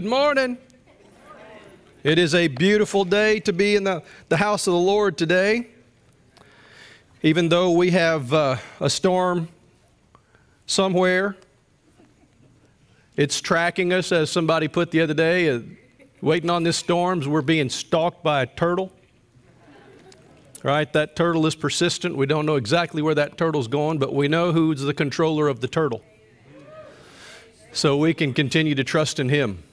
Good morning. It is a beautiful day to be in the, the house of the Lord today. Even though we have uh, a storm somewhere, it's tracking us, as somebody put the other day. Uh, waiting on this storms, we're being stalked by a turtle. Right? That turtle is persistent. We don't know exactly where that turtle's going, but we know who's the controller of the turtle. So we can continue to trust in him.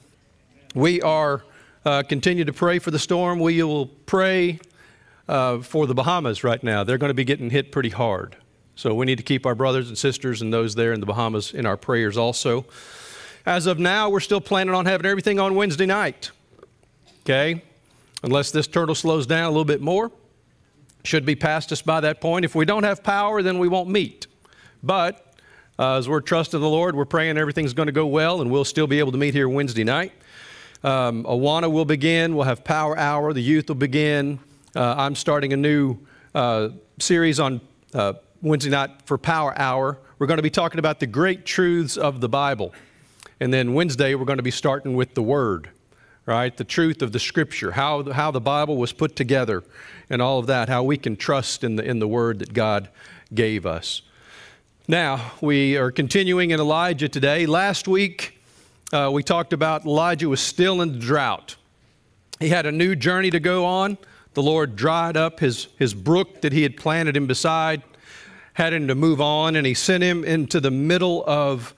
We are uh, continue to pray for the storm. We will pray uh, for the Bahamas right now. They're going to be getting hit pretty hard. So we need to keep our brothers and sisters and those there in the Bahamas in our prayers also. As of now, we're still planning on having everything on Wednesday night. Okay? Unless this turtle slows down a little bit more. Should be past us by that point. If we don't have power, then we won't meet. But uh, as we're trusting the Lord, we're praying everything's going to go well and we'll still be able to meet here Wednesday night. Um, Awana will begin. We'll have Power Hour. The youth will begin. Uh, I'm starting a new uh, series on uh, Wednesday night for Power Hour. We're going to be talking about the great truths of the Bible. And then Wednesday, we're going to be starting with the Word, right? The truth of the Scripture, how, how the Bible was put together, and all of that, how we can trust in the, in the Word that God gave us. Now, we are continuing in Elijah today. Last week, uh, we talked about Elijah was still in the drought. He had a new journey to go on. The Lord dried up his, his brook that he had planted him beside, had him to move on, and he sent him into the middle of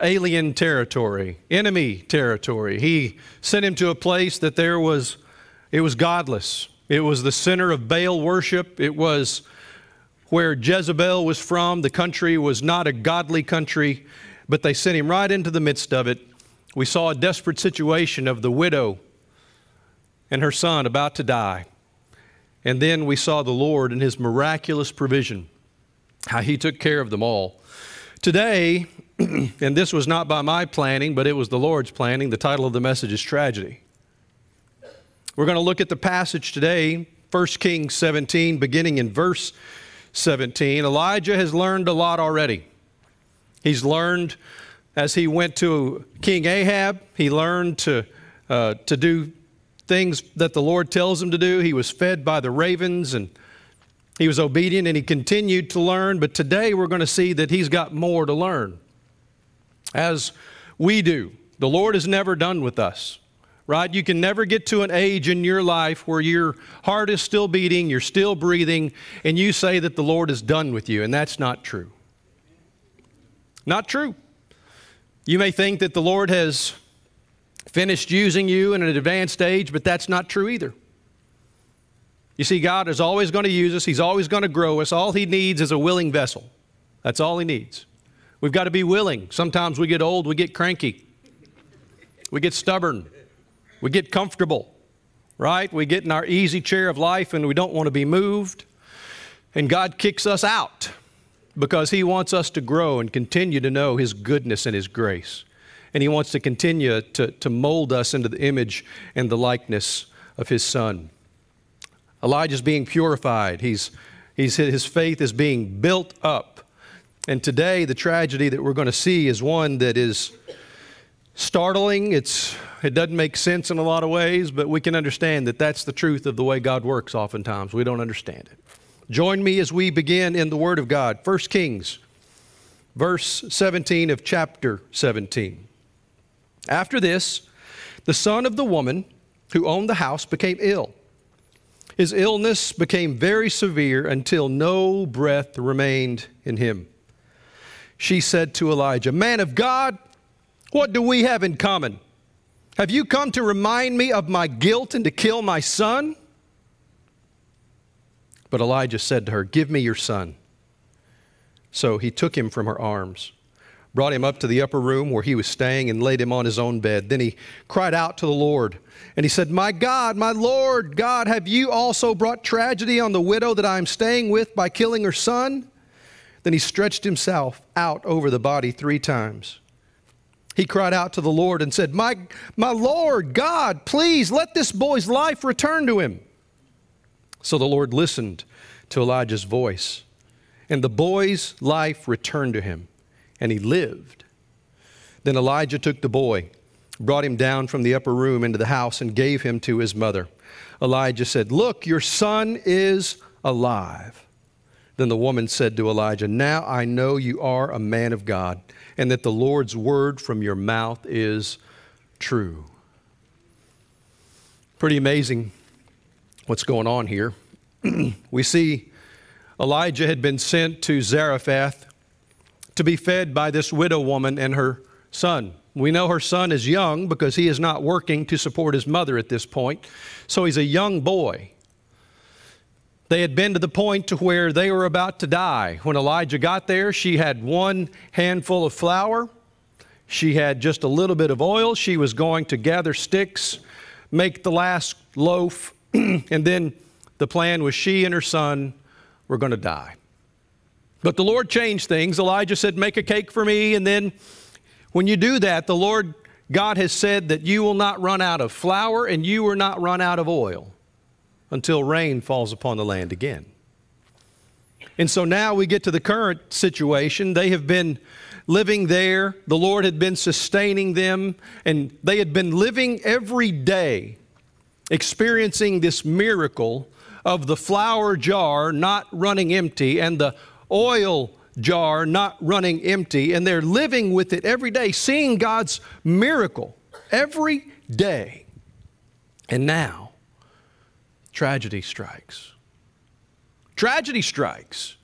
alien territory, enemy territory. He sent him to a place that there was, it was godless. It was the center of Baal worship. It was where Jezebel was from. The country was not a godly country, but they sent him right into the midst of it. We saw a desperate situation of the widow and her son about to die. And then we saw the Lord and his miraculous provision, how he took care of them all. Today, and this was not by my planning, but it was the Lord's planning, the title of the message is Tragedy. We're going to look at the passage today, 1 Kings 17, beginning in verse 17. Elijah has learned a lot already. He's learned as he went to King Ahab, he learned to, uh, to do things that the Lord tells him to do. He was fed by the ravens and he was obedient and he continued to learn. But today we're going to see that he's got more to learn. As we do, the Lord is never done with us right? You can never get to an age in your life where your heart is still beating, you're still breathing, and you say that the Lord is done with you, and that's not true. Not true. You may think that the Lord has finished using you in an advanced age, but that's not true either. You see, God is always going to use us, He's always going to grow us. All He needs is a willing vessel. That's all He needs. We've got to be willing. Sometimes we get old, we get cranky, we get stubborn. We get comfortable, right? We get in our easy chair of life and we don't want to be moved. And God kicks us out because He wants us to grow and continue to know His goodness and His grace. And He wants to continue to, to mold us into the image and the likeness of His Son. Elijah's being purified, he's, he's, his faith is being built up. And today, the tragedy that we're going to see is one that is startling. It's, it doesn't make sense in a lot of ways, but we can understand that that's the truth of the way God works oftentimes. We don't understand it. Join me as we begin in the Word of God. 1 Kings, verse 17 of chapter 17. After this, the son of the woman who owned the house became ill. His illness became very severe until no breath remained in him. She said to Elijah, Man of God, what do we have in common? Have you come to remind me of my guilt and to kill my son? But Elijah said to her, Give me your son. So he took him from her arms, brought him up to the upper room where he was staying, and laid him on his own bed. Then he cried out to the Lord, and he said, My God, my Lord, God, have you also brought tragedy on the widow that I am staying with by killing her son? Then he stretched himself out over the body three times he cried out to the Lord and said, My, my Lord, God, please let this boy's life return to him. So the Lord listened to Elijah's voice, and the boy's life returned to him, and he lived. Then Elijah took the boy brought him down from the upper room into the house and gave him to his mother. Elijah said, Look, your son is alive. Then the woman said to Elijah, Now I know you are a man of God, and that the Lord's word from your mouth is true. Pretty amazing what's going on here. we see Elijah had been sent to Zarephath to be fed by this widow woman and her son. We know her son is young because he is not working to support his mother at this point. So he's a young boy. They had been to the point to where they were about to die. When Elijah got there, she had one handful of flour. She had just a little bit of oil. She was going to gather sticks, make the last loaf, and then the plan was she and her son were going to die. But the Lord changed things. Elijah said, Make a cake for me, and then when you do that, the Lord God has said that you will not run out of flour and you will not run out of oil until rain falls upon the land again. And so now we get to the current situation. They have been living there, the Lord had been sustaining them, and they had been living every day experiencing this miracle of the flour jar not running empty and the oil jar not running empty, and they're living with it every day, seeing God's miracle every day. And now, tragedy strikes. Tragedy strikes.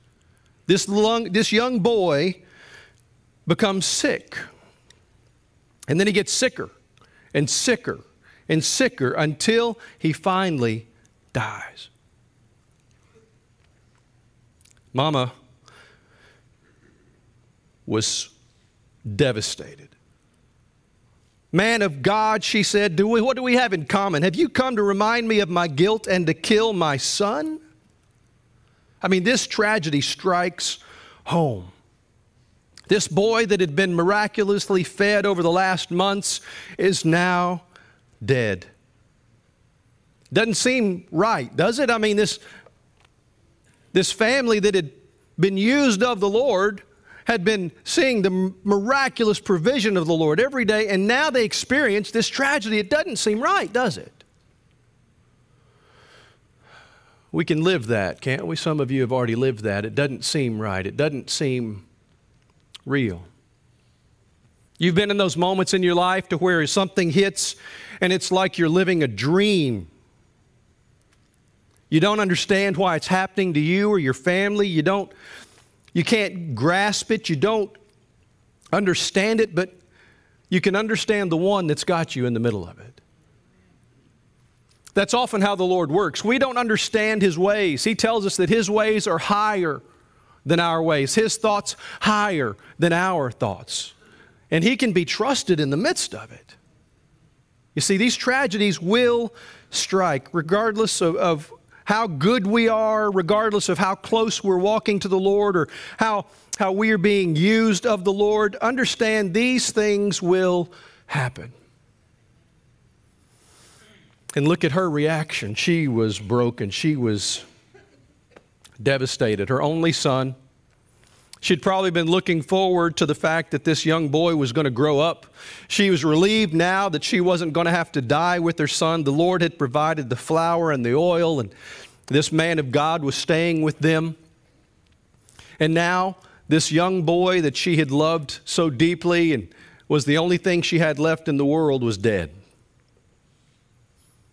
This, this young boy becomes sick. And then he gets sicker and sicker and sicker until he finally dies. Mama was devastated. Man of God, she said, do we, what do we have in common? Have you come to remind me of my guilt and to kill my son? I mean, this tragedy strikes home. This boy that had been miraculously fed over the last months is now dead. Doesn't seem right, does it? I mean, this, this family that had been used of the Lord had been seeing the miraculous provision of the Lord every day, and now they experience this tragedy. It doesn't seem right, does it? We can live that, can't we? Some of you have already lived that. It doesn't seem right, it doesn't seem real. You've been in those moments in your life to where something hits and it's like you're living a dream. You don't understand why it's happening to you or your family. You don't you can't grasp it, you don't understand it, but you can understand the one that's got you in the middle of it. That's often how the Lord works. We don't understand His ways. He tells us that His ways are higher than our ways, His thoughts higher than our thoughts. And He can be trusted in the midst of it. You see, these tragedies will strike, regardless of, of how good we are, regardless of how close we're walking to the Lord or how, how we are being used of the Lord, understand these things will happen. And look at her reaction. She was broken. She was devastated. Her only son. She'd probably been looking forward to the fact that this young boy was going to grow up. She was relieved now that she wasn't going to have to die with her son. The Lord had provided the flour and the oil, and this man of God was staying with them. And now, this young boy that she had loved so deeply and was the only thing she had left in the world was dead.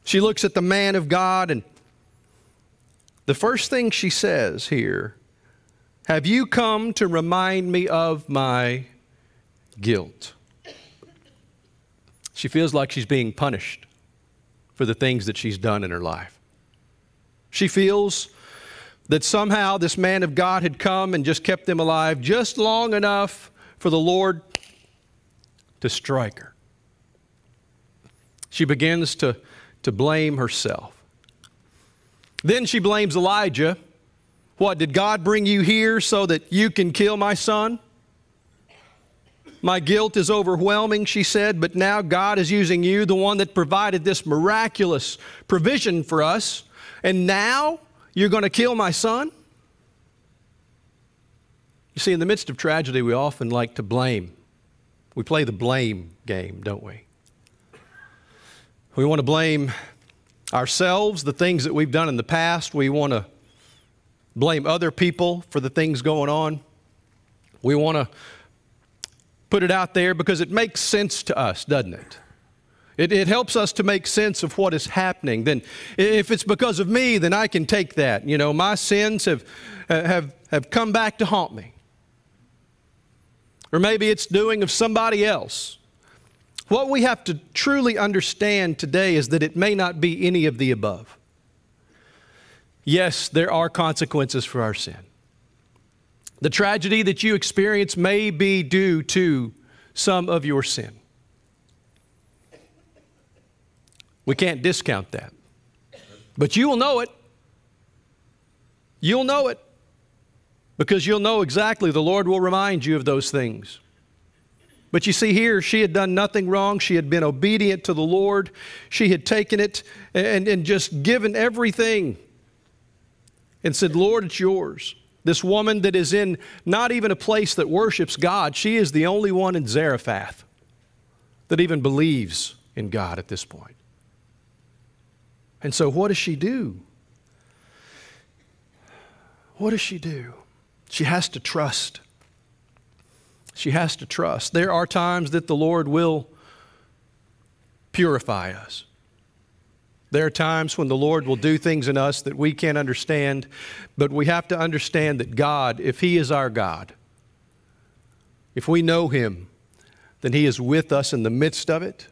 She looks at the man of God, and the first thing she says here have you come to remind me of my guilt? She feels like she's being punished for the things that she's done in her life. She feels that somehow this man of God had come and just kept them alive just long enough for the Lord to strike her. She begins to, to blame herself. Then she blames Elijah what, did God bring you here so that you can kill my son? My guilt is overwhelming, she said, but now God is using you, the one that provided this miraculous provision for us, and now you're going to kill my son? You see, in the midst of tragedy, we often like to blame. We play the blame game, don't we? We want to blame ourselves, the things that we've done in the past. We want to blame other people for the things going on. We want to put it out there because it makes sense to us, doesn't it? It, it, helps us to make sense of what is happening. Then, if it's because of me, then I can take that. You know, my sins have, uh, have, have come back to haunt me. Or maybe it's doing of somebody else. What we have to truly understand today is that it may not be any of the above. Yes, there are consequences for our sin. The tragedy that you experience may be due to some of your sin. We can't discount that. But you will know it. You'll know it because you'll know exactly the Lord will remind you of those things. But you see here, she had done nothing wrong. She had been obedient to the Lord. She had taken it and, and just given everything and said, Lord, it's yours. This woman that is in not even a place that worships God, she is the only one in Zarephath that even believes in God at this point. And so, what does she do? What does she do? She has to trust. She has to trust. There are times that the Lord will purify us. There are times when the Lord will do things in us that we can't understand, but we have to understand that God, if He is our God, if we know Him, then He is with us in the midst of it.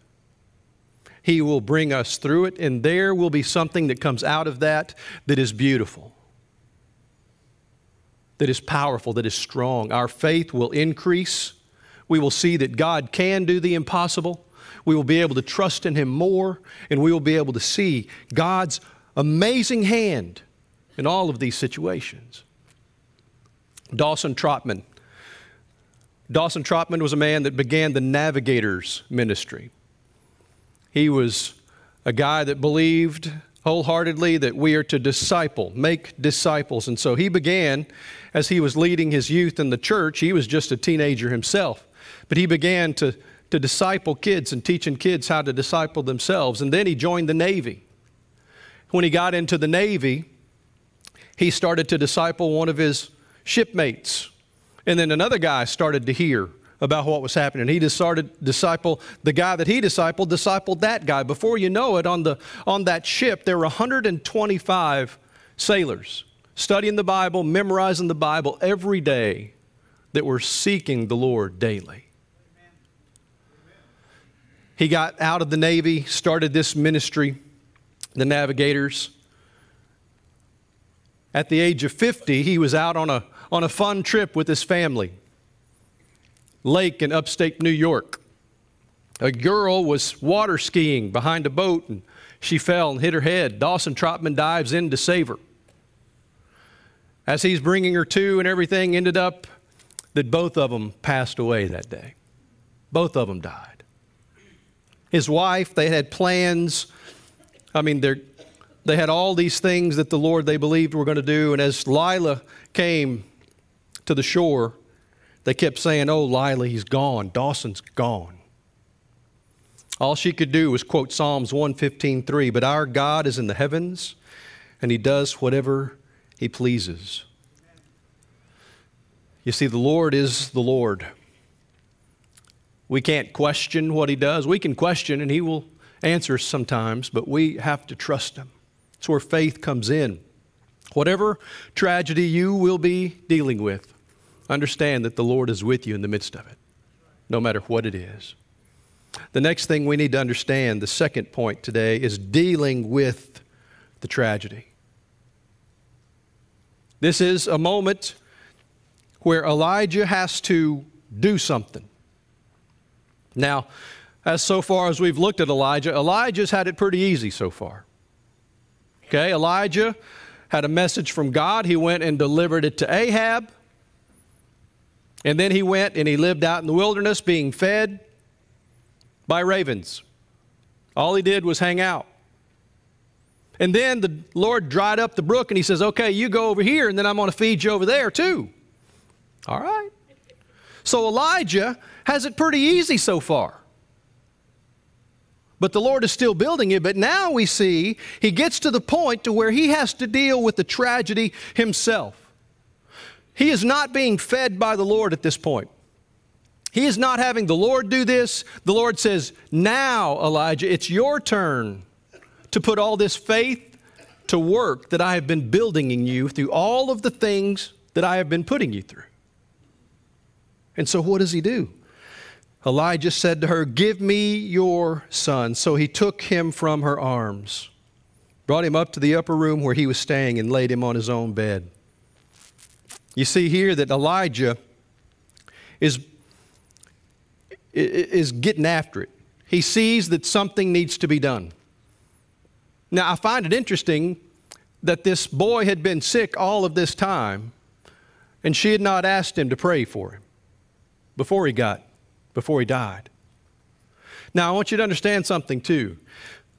He will bring us through it, and there will be something that comes out of that that is beautiful that is powerful, that is strong. Our faith will increase. We will see that God can do the impossible. We will be able to trust in Him more, and we will be able to see God's amazing hand in all of these situations. Dawson Trotman. Dawson Trotman was a man that began the Navigators ministry. He was a guy that believed wholeheartedly that we are to disciple, make disciples. And so he began as he was leading his youth in the church. He was just a teenager himself, but he began to, to disciple kids and teaching kids how to disciple themselves. And then he joined the Navy. When he got into the Navy, he started to disciple one of his shipmates. And then another guy started to hear about what was happening. He started disciple the guy that he discipled, discipled that guy. Before you know it, on the on that ship there were 125 sailors studying the Bible, memorizing the Bible every day that were seeking the Lord daily. He got out of the Navy, started this ministry, the Navigators. At the age of 50, he was out on a, on a fun trip with his family lake in upstate New York. A girl was water skiing behind a boat and she fell and hit her head. Dawson Trotman dives in to save her. As he's bringing her to and everything, ended up that both of them passed away that day. Both of them died. His wife, they had plans. I mean, they had all these things that the Lord they believed were going to do. And as Lila came to the shore, they kept saying, Oh, Lila, he's gone. Dawson's gone. All she could do was quote Psalms 115:3, but our God is in the heavens and he does whatever he pleases. You see, the Lord is the Lord. We can't question what he does. We can question and he will answer sometimes, but we have to trust him. It's where faith comes in. Whatever tragedy you will be dealing with, understand that the Lord is with you in the midst of it, no matter what it is. The next thing we need to understand, the second point today, is dealing with the tragedy. This is a moment where Elijah has to do something. Now, as so far as we've looked at Elijah, Elijah's had it pretty easy so far. Okay, Elijah had a message from God. He went and delivered it to Ahab. And then he went and he lived out in the wilderness being fed by ravens. All he did was hang out. And then the Lord dried up the brook and he says, Okay, you go over here and then I'm going to feed you over there too. All right. So Elijah has it pretty easy so far. but the Lord is still building it. But now we see he gets to the point to where he has to deal with the tragedy himself. He is not being fed by the Lord at this point. He is not having the Lord do this. The Lord says, Now, Elijah, it's your turn to put all this faith to work that I have been building in you through all of the things that I have been putting you through. And so, what does he do? Elijah said to her, Give me your son. So he took him from her arms, brought him up to the upper room where he was staying, and laid him on his own bed. You see here that Elijah is, is getting after it. He sees that something needs to be done. Now, I find it interesting that this boy had been sick all of this time, and she had not asked him to pray for him before he got, before he died. Now, I want you to understand something too.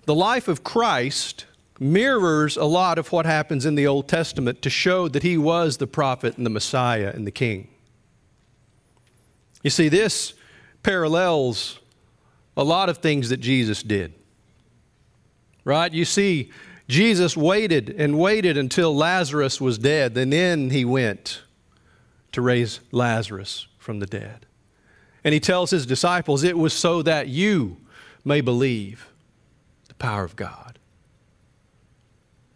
The life of Christ mirrors a lot of what happens in the Old Testament to show that he was the prophet and the Messiah and the king. You see, this parallels a lot of things that Jesus did. Right? You see, Jesus waited and waited until Lazarus was dead, and then he went to raise Lazarus from the dead. And he tells his disciples, It was so that you may believe the power of God.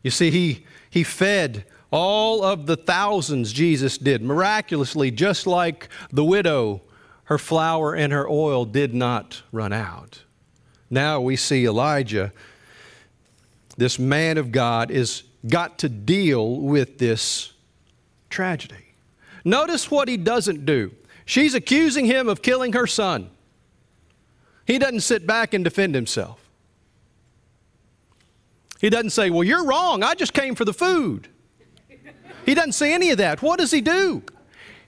You see, he, he fed all of the thousands Jesus did miraculously, just like the widow, her flour and her oil did not run out. Now we see Elijah, this man of God, is got to deal with this tragedy. Notice what he doesn't do. She's accusing him of killing her son. He doesn't sit back and defend himself. He doesn't say, Well, you're wrong. I just came for the food. He doesn't say any of that. What does he do?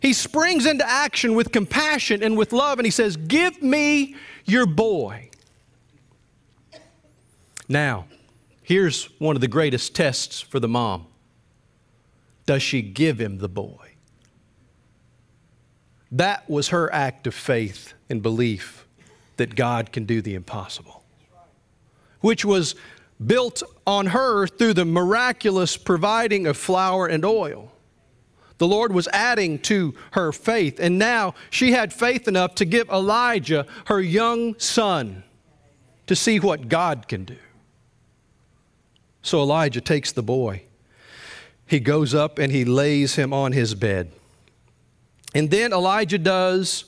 He springs into action with compassion and with love, and he says, Give me your boy. Now, here's one of the greatest tests for the mom Does she give him the boy? That was her act of faith and belief that God can do the impossible, which was built on her through the miraculous providing of flour and oil. The Lord was adding to her faith, and now she had faith enough to give Elijah her young son to see what God can do. So Elijah takes the boy. He goes up and he lays him on his bed. And then Elijah does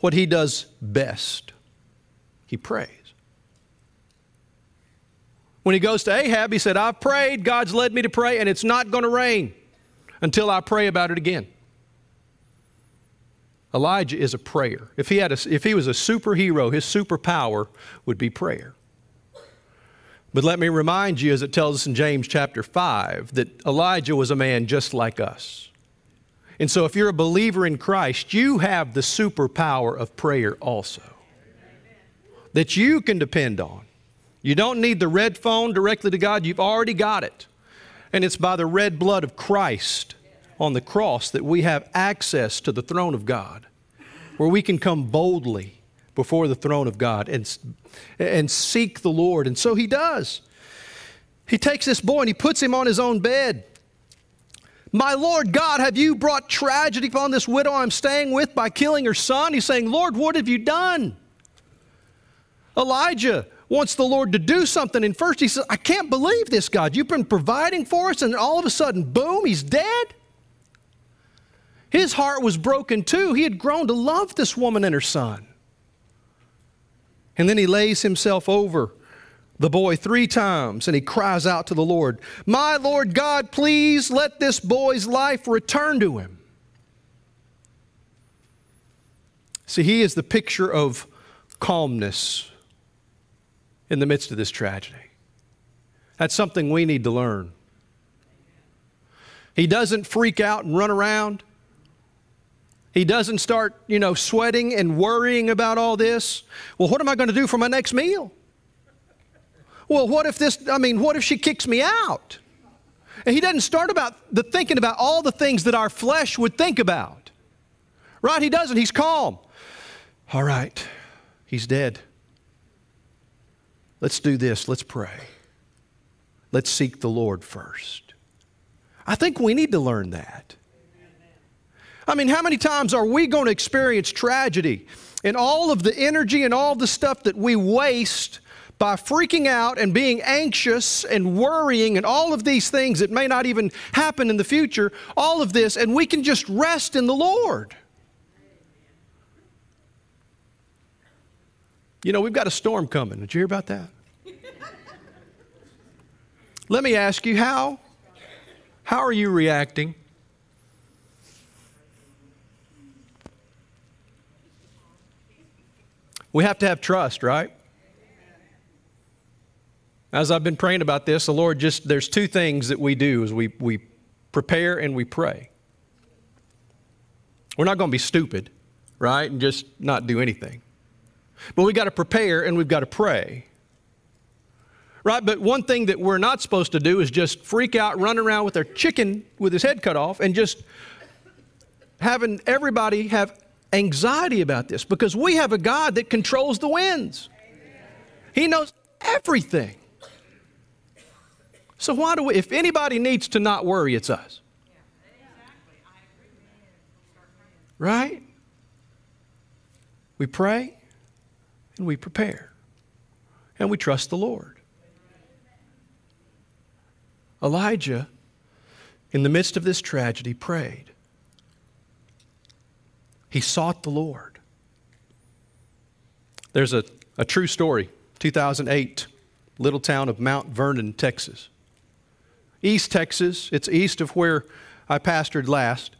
what he does best he prays. When he goes to Ahab, he said, I've prayed, God's led me to pray, and it's not going to rain until I pray about it again. Elijah is a prayer. If he, had a, if he was a superhero, his superpower would be prayer. But let me remind you, as it tells us in James chapter 5, that Elijah was a man just like us. And so, if you're a believer in Christ, you have the superpower of prayer also that you can depend on. You don't need the red phone directly to God, you've already got it. And it's by the red blood of Christ on the cross that we have access to the throne of God, where we can come boldly before the throne of God and, and seek the Lord. And so he does. He takes this boy and he puts him on his own bed. My Lord God, have you brought tragedy upon this widow I'm staying with by killing her son? He's saying, Lord, what have you done? Elijah wants the Lord to do something. And first he says, I can't believe this, God. You've been providing for us, and all of a sudden, boom, he's dead. His heart was broken too. He had grown to love this woman and her son. And then he lays himself over the boy three times and he cries out to the Lord, My Lord God, please let this boy's life return to him. See, he is the picture of calmness in the midst of this tragedy. That's something we need to learn. He doesn't freak out and run around. He doesn't start, you know, sweating and worrying about all this. Well, what am I going to do for my next meal? Well, what if this, I mean, what if she kicks me out? And he doesn't start about the thinking about all the things that our flesh would think about. Right? He doesn't. He's calm. All right. He's dead. let's do this. Let's pray. Let's seek the Lord first. I think we need to learn that. I mean, how many times are we going to experience tragedy and all of the energy and all the stuff that we waste by freaking out and being anxious and worrying and all of these things that may not even happen in the future, all of this, and we can just rest in the Lord. You know, we've got a storm coming. Did you hear about that? Let me ask you how how are you reacting? We have to have trust, right? As I've been praying about this, the Lord just, there's two things that we do is we, we prepare and we pray. We're not going to be stupid, right? And just not do anything. But we got to prepare and we've got to pray. Right? But one thing that we're not supposed to do is just freak out, run around with our chicken with his head cut off, and just having everybody have anxiety about this because we have a God that controls the winds. He knows everything. So why do we, if anybody needs to not worry, it's us. Right? We pray and we prepare and we trust the Lord. Elijah, in the midst of this tragedy, prayed. He sought the Lord. There's a, a true story, 2008, little town of Mount Vernon, Texas. East Texas. It's east of where I pastored last.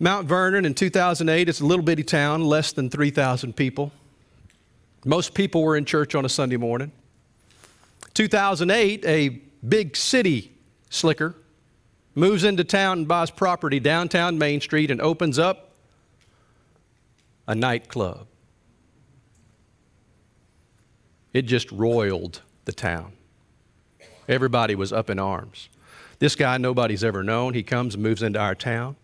Mount Vernon in 2008, it's a little bitty town, less than 3,000 people. Most people were in church on a Sunday morning. 2008, a big city slicker moves into town and buys property downtown Main Street and opens up a nightclub. It just roiled the town. Everybody was up in arms. This guy nobody's ever known. He comes and moves into our town.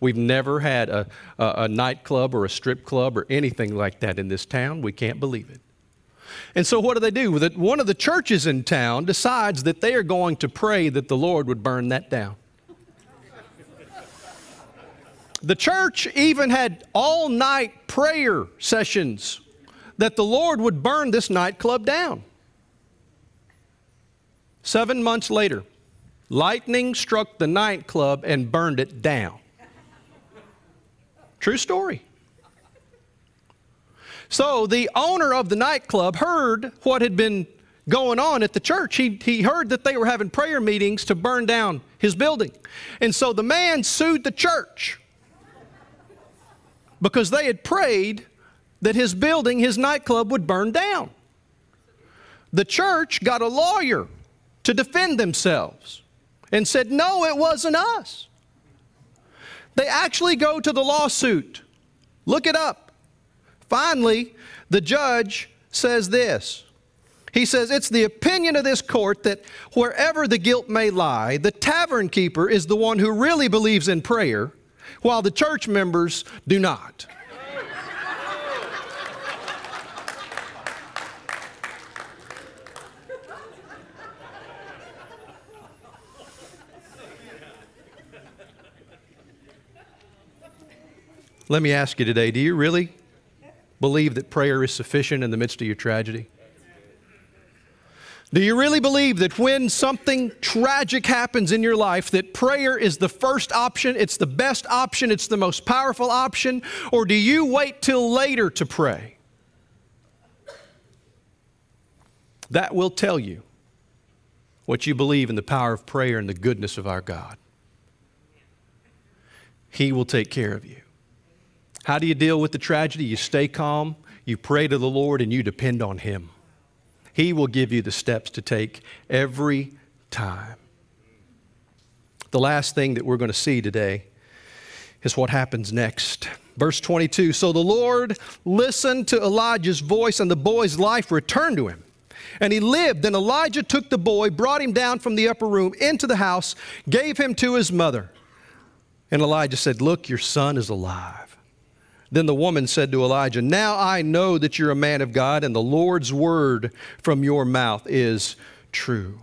We've never had a, a, a, nightclub or a strip club or anything like that in this town. We can't believe it. And so, what do they do? One of the churches in town decides that they are going to pray that the Lord would burn that down. the church even had all night prayer sessions that the Lord would burn this nightclub down. Seven months later, lightning struck the nightclub and burned it down. True story. So the owner of the nightclub heard what had been going on at the church. He, he heard that they were having prayer meetings to burn down his building. And so the man sued the church because they had prayed that his building, his nightclub, would burn down. The church got a lawyer to defend themselves and said, No, it wasn't us. They actually go to the lawsuit. Look it up. Finally, the judge says this. He says, It's the opinion of this court that wherever the guilt may lie, the tavern keeper is the one who really believes in prayer, while the church members do not. Let me ask you today do you really believe that prayer is sufficient in the midst of your tragedy? Do you really believe that when something tragic happens in your life that prayer is the first option, it's the best option, it's the most powerful option, or do you wait till later to pray? That will tell you what you believe in the power of prayer and the goodness of our God. He will take care of you. How do you deal with the tragedy? You stay calm, you pray to the Lord, and you depend on Him. He will give you the steps to take every time. The last thing that we're going to see today is what happens next. Verse 22 So the Lord listened to Elijah's voice, and the boy's life returned to him. And he lived. Then Elijah took the boy, brought him down from the upper room into the house, gave him to his mother. And Elijah said, Look, your son is alive. Then the woman said to Elijah, Now I know that you're a man of God, and the Lord's word from your mouth is true.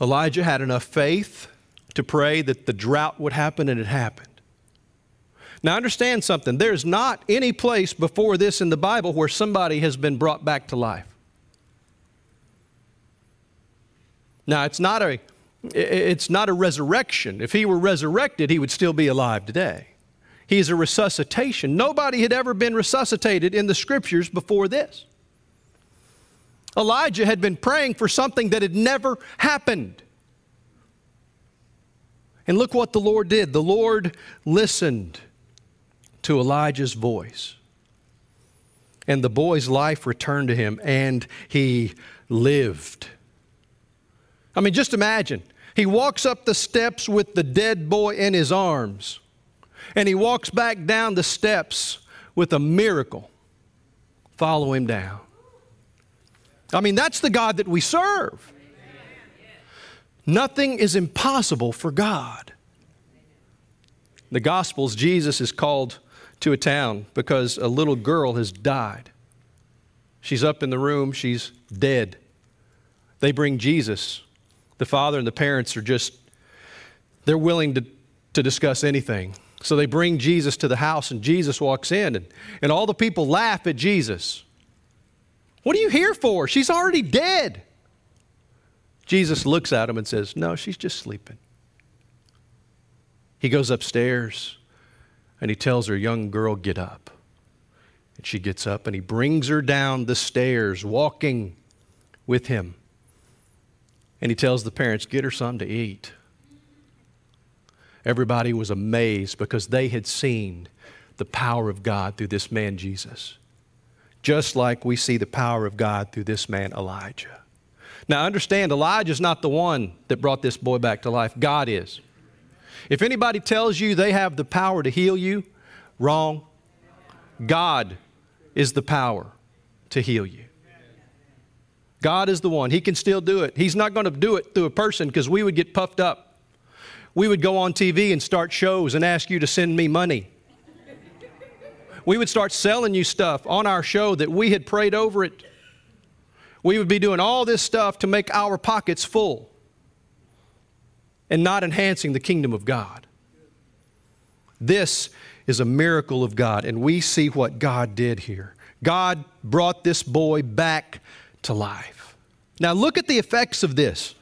Elijah had enough faith to pray that the drought would happen, and it happened. Now, understand something. There's not any place before this in the Bible where somebody has been brought back to life. Now, it's not a, it's not a resurrection. If he were resurrected, he would still be alive today. He's a resuscitation. Nobody had ever been resuscitated in the scriptures before this. Elijah had been praying for something that had never happened. And look what the Lord did. The Lord listened to Elijah's voice. And the boy's life returned to him, and he lived. I mean, just imagine. He walks up the steps with the dead boy in his arms and he walks back down the steps with a miracle follow him down. I mean, that's the God that we serve. Nothing is impossible for God. The Gospels, Jesus is called to a town because a little girl has died. She's up in the room, she's dead. They bring Jesus. The father and the parents are just, they're willing to, to discuss anything. So they bring Jesus to the house, and Jesus walks in, and, and all the people laugh at Jesus. What are you here for? She's already dead. Jesus looks at him and says, No, she's just sleeping. He goes upstairs and he tells her young girl, Get up. And she gets up and he brings her down the stairs, walking with him. And he tells the parents, Get her something to eat. Everybody was amazed because they had seen the power of God through this man, Jesus. Just like we see the power of God through this man, Elijah. Now, understand, Elijah's not the one that brought this boy back to life, God is. If anybody tells you they have the power to heal you, wrong. God is the power to heal you. God is the one. He can still do it. He's not going to do it through a person because we would get puffed up we would go on TV and start shows and ask you to send me money. We would start selling you stuff on our show that we had prayed over it. We would be doing all this stuff to make our pockets full and not enhancing the kingdom of God. This is a miracle of God, and we see what God did here. God brought this boy back to life. Now, look at the effects of this.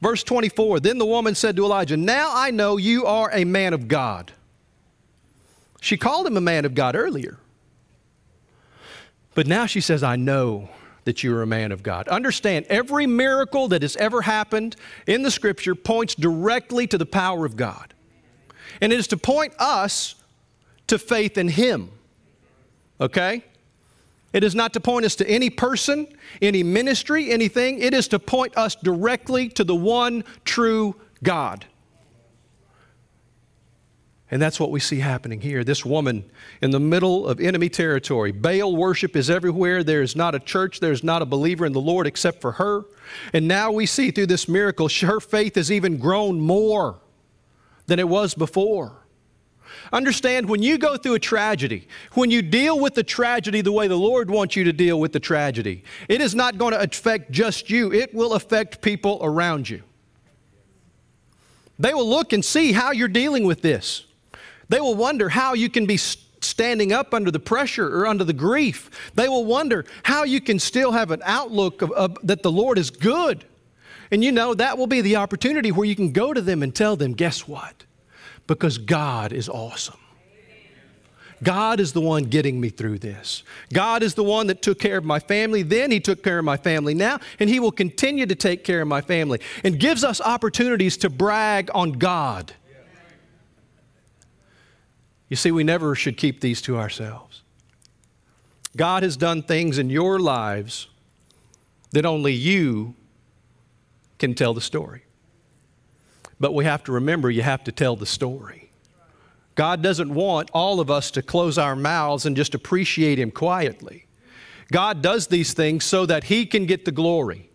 Verse 24 Then the woman said to Elijah, Now I know you are a man of God. She called him a man of God earlier. But now she says, I know that you are a man of God. Understand, every miracle that has ever happened in the scripture points directly to the power of God. And it is to point us to faith in Him. Okay? It is not to point us to any person, any ministry, anything. It is to point us directly to the one true God. And that's what we see happening here. This woman in the middle of enemy territory. Baal worship is everywhere. There is not a church, there's not a believer in the Lord except for her. And now we see through this miracle, her faith has even grown more than it was before. Understand when you go through a tragedy, when you deal with the tragedy the way the Lord wants you to deal with the tragedy, it is not going to affect just you, it will affect people around you. They will look and see how you're dealing with this. They will wonder how you can be standing up under the pressure or under the grief. They will wonder how you can still have an outlook of, of, that the Lord is good. And you know, that will be the opportunity where you can go to them and tell them, guess what? Because God is awesome. God is the one getting me through this. God is the one that took care of my family. Then He took care of my family now, and He will continue to take care of my family and gives us opportunities to brag on God. You see, we never should keep these to ourselves. God has done things in your lives that only you can tell the story. But we have to remember you have to tell the story. God doesn't want all of us to close our mouths and just appreciate Him quietly. God does these things so that He can get the glory,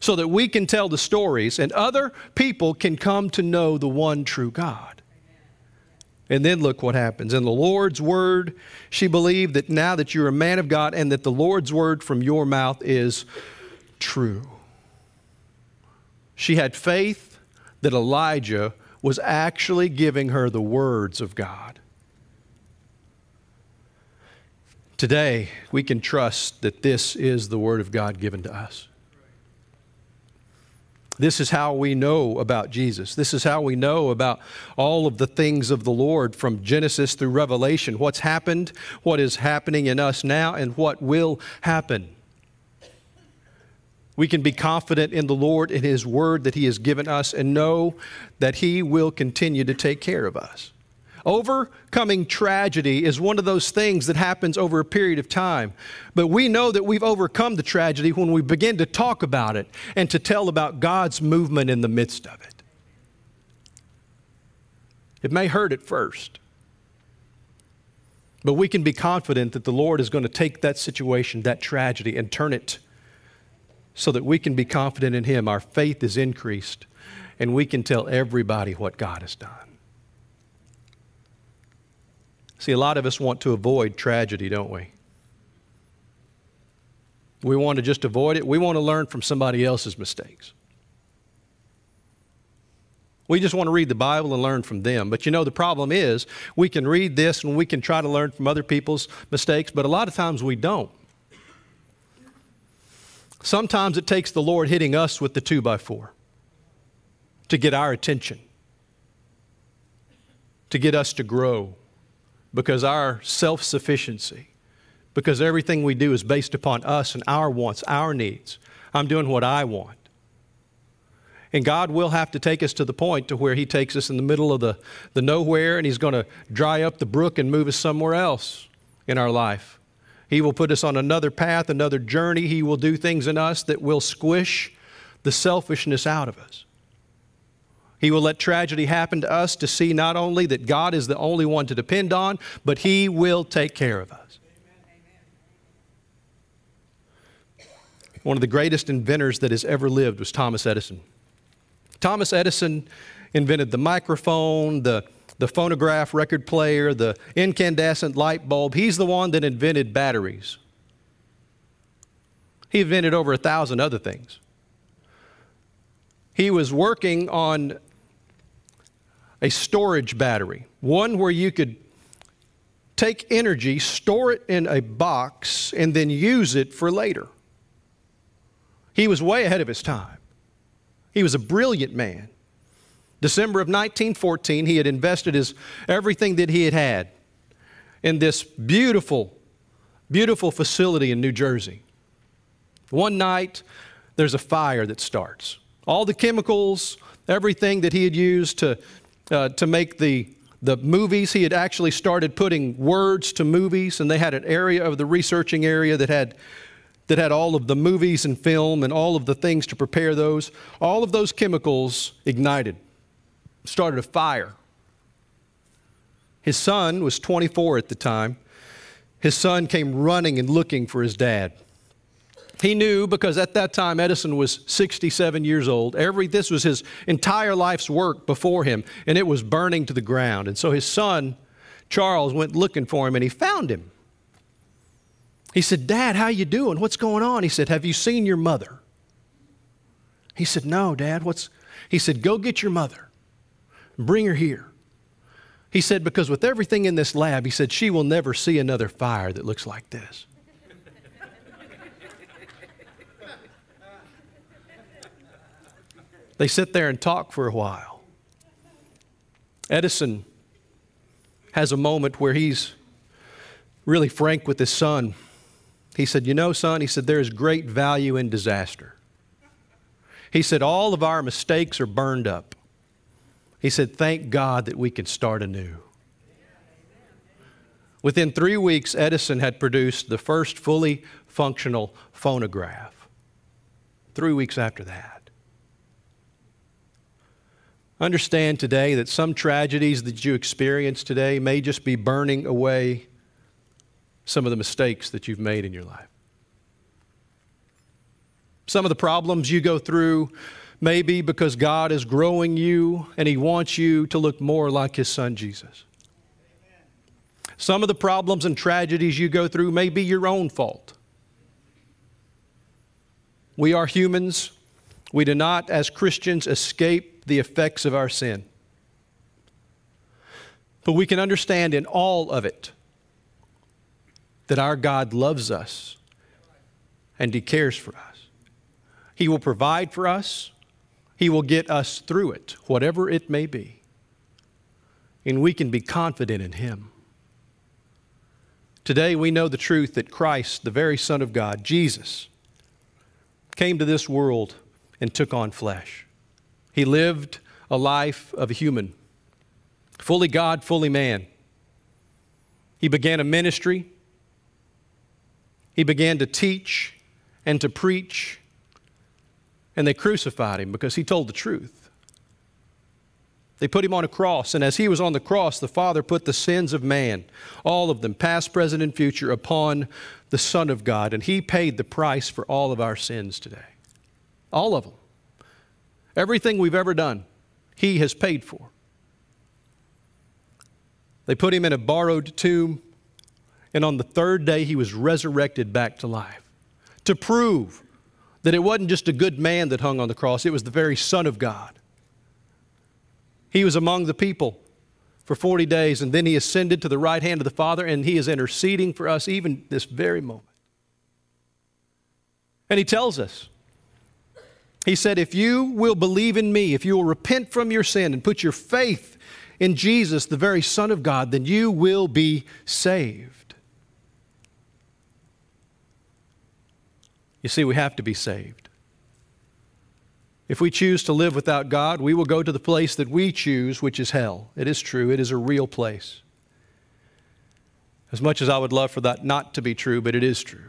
so that we can tell the stories and other people can come to know the one true God. And then look what happens. In the Lord's word, she believed that now that you're a man of God and that the Lord's word from your mouth is true. She had faith that Elijah was actually giving her the words of God. Today, we can trust that this is the Word of God given to us. This is how we know about Jesus. This is how we know about all of the things of the Lord from Genesis through Revelation what's happened, what is happening in us now, and what will happen. We can be confident in the Lord and His Word that He has given us and know that He will continue to take care of us. Overcoming tragedy is one of those things that happens over a period of time. But we know that we've overcome the tragedy when we begin to talk about it and to tell about God's movement in the midst of it. It may hurt at first, but we can be confident that the Lord is going to take that situation, that tragedy, and turn it so that we can be confident in Him. Our faith is increased, and we can tell everybody what God has done. See, a lot of us want to avoid tragedy, don't we? We want to just avoid it. We want to learn from somebody else's mistakes. We just want to read the Bible and learn from them. But you know, the problem is we can read this and we can try to learn from other people's mistakes, but a lot of times we don't. Sometimes it takes the Lord hitting us with the two by four to get our attention, to get us to grow because our self sufficiency, because everything we do is based upon us and our wants, our needs. I'm doing what I want. And God will have to take us to the point to where He takes us in the middle of the, the nowhere and He's going to dry up the brook and move us somewhere else in our life. He will put us on another path, another journey. He will do things in us that will squish the selfishness out of us. He will let tragedy happen to us to see not only that God is the only one to depend on, but He will take care of us. One of the greatest inventors that has ever lived was Thomas Edison. Thomas Edison invented the microphone, the, the phonograph record player, the incandescent light bulb. He's the one that invented batteries. He invented over a thousand other things. He was working on a storage battery, one where you could take energy, store it in a box, and then use it for later. He was way ahead of his time. He was a brilliant man. December of 1914, he had invested his, everything that he had had in this beautiful, beautiful facility in New Jersey. One night, there's a fire that starts. All the chemicals, everything that he had used to, uh, to make the, the movies. He had actually started putting words to movies, and they had an area of the researching area that had, that had all of the movies and film and all of the things to prepare those. All of those chemicals ignited, started a fire. His son was 24 at the time. His son came running and looking for his dad. He knew because at that time Edison was 67 years old. Every, this was his entire life's work before him, and it was burning to the ground. And so his son, Charles, went looking for him, and he found him. He said, Dad, how you doing? What's going on? He said, Have you seen your mother? He said, No, Dad. What's he said, Go get your mother. Bring her here. He said, Because with everything in this lab, he said, she will never see another fire that looks like this. They sit there and talk for a while. Edison has a moment where he's really frank with his son. He said, You know, son, he said, there is great value in disaster. He said, All of our mistakes are burned up. He said, Thank God that we can start anew. Within three weeks, Edison had produced the first fully functional phonograph. Three weeks after that. Understand today that some tragedies that you experience today may just be burning away some of the mistakes that you've made in your life. Some of the problems you go through may be because God is growing you and He wants you to look more like His Son Jesus. Some of the problems and tragedies you go through may be your own fault. We are humans. We do not, as Christians, escape the effects of our sin. But we can understand in all of it that our God loves us and He cares for us. He will provide for us, He will get us through it, whatever it may be. And we can be confident in Him. Today we know the truth that Christ, the very Son of God, Jesus, came to this world and took on flesh. He lived a life of a human, fully God, fully man. He began a ministry. He began to teach and to preach, and they crucified him because he told the truth. They put him on a cross, and as he was on the cross, the Father put the sins of man, all of them, past, present, and future, upon the Son of God, and he paid the price for all of our sins today. All of them. Everything we've ever done, he has paid for. They put him in a borrowed tomb, and on the third day, he was resurrected back to life to prove that it wasn't just a good man that hung on the cross, it was the very Son of God. He was among the people for 40 days, and then he ascended to the right hand of the Father, and he is interceding for us even this very moment. And he tells us, he said, If you will believe in me, if you will repent from your sin and put your faith in Jesus, the very Son of God, then you will be saved. You see, we have to be saved. If we choose to live without God, we will go to the place that we choose, which is hell. It is true, it is a real place. As much as I would love for that not to be true, but it is true.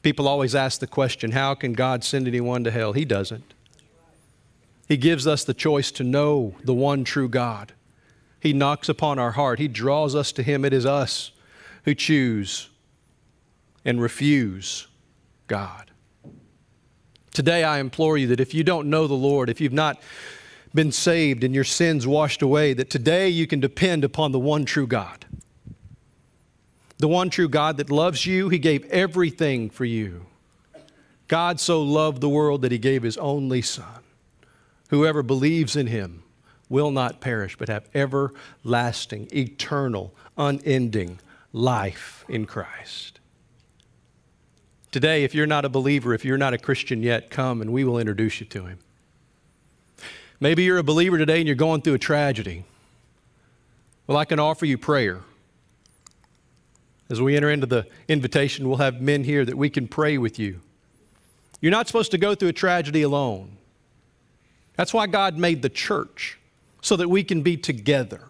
People always ask the question how can God send anyone to hell? He doesn't. He gives us the choice to know the one true God. He knocks upon our heart, He draws us to Him. It is us who choose and refuse God. Today, I implore you that if you don't know the Lord, if you've not been saved and your sins washed away, that today you can depend upon the one true God. The one true God that loves you, He gave everything for you. God so loved the world that He gave His only Son. Whoever believes in Him will not perish, but have everlasting, eternal, unending life in Christ. Today, if you're not a believer, if you're not a Christian yet, come and we will introduce you to Him. Maybe you're a believer today and you're going through a tragedy. Well, I can offer you prayer. As we enter into the invitation, we'll have men here that we can pray with you. You're not supposed to go through a tragedy alone. That's why God made the church, so that we can be together.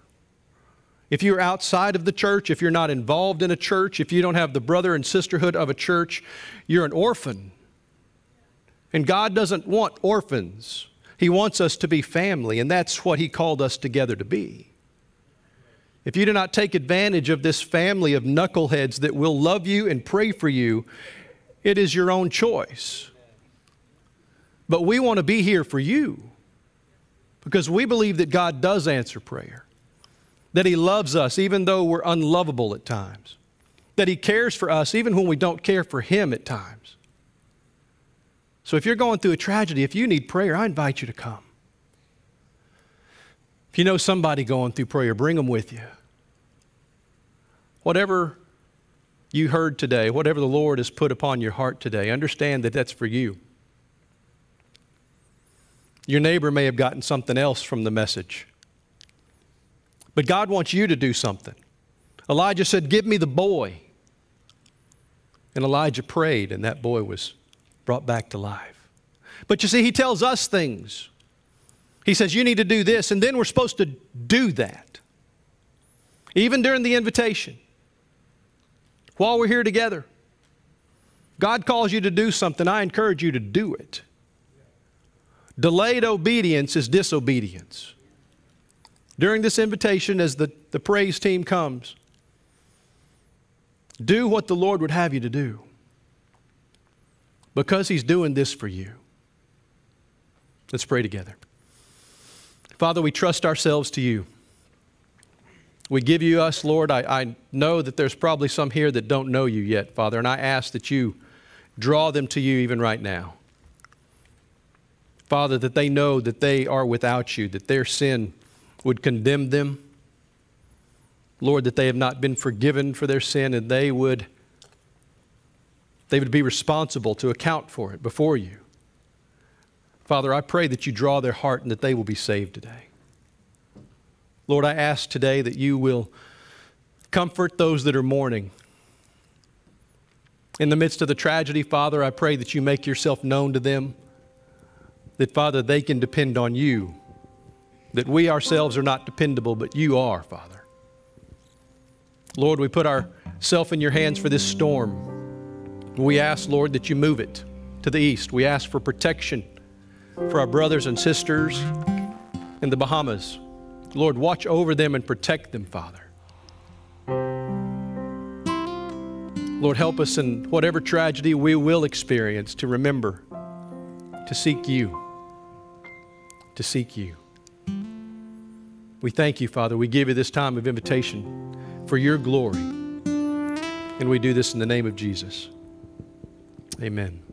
If you're outside of the church, if you're not involved in a church, if you don't have the brother and sisterhood of a church, you're an orphan. And God doesn't want orphans. He wants us to be family, and that's what He called us together to be. If you do not take advantage of this family of knuckleheads that will love you and pray for you, it is your own choice. But we want to be here for you because we believe that God does answer prayer that He loves us even though we're unlovable at times, that He cares for us even when we don't care for Him at times. So if you're going through a tragedy, if you need prayer, I invite you to come. If you know somebody going through prayer, bring them with you. Whatever you heard today, whatever the Lord has put upon your heart today, understand that that's for you. Your neighbor may have gotten something else from the message. But God wants you to do something. Elijah said, Give me the boy. And Elijah prayed, and that boy was brought back to life. But you see, he tells us things. He says, You need to do this, and then we're supposed to do that. Even during the invitation, while we're here together, God calls you to do something. I encourage you to do it. Delayed obedience is disobedience during this invitation as the, the praise team comes. Do what the Lord would have you to do because He's doing this for you. Let's pray together. Father, we trust ourselves to you. We give you us, Lord. I, I know that there's probably some here that don't know you yet, Father, and I ask that you draw them to you even right now. Father, that they know that they are without you, that their sin would condemn them. Lord, that they have not been forgiven for their sin and they would, they would be responsible to account for it before you. Father, I pray that you draw their heart and that they will be saved today. Lord, I ask today that you will comfort those that are mourning. In the midst of the tragedy, Father, I pray that you make yourself known to them, that, Father, they can depend on you, that we ourselves are not dependable, but you are, Father. Lord, we put ourselves in your hands for this storm. We ask, Lord, that you move it to the east. We ask for protection for our brothers and sisters in the Bahamas. Lord, watch over them and protect them, Father. Lord, help us in whatever tragedy we will experience to remember to seek you. To seek you. We thank you, Father. We give you this time of invitation for your glory. And we do this in the name of Jesus. Amen.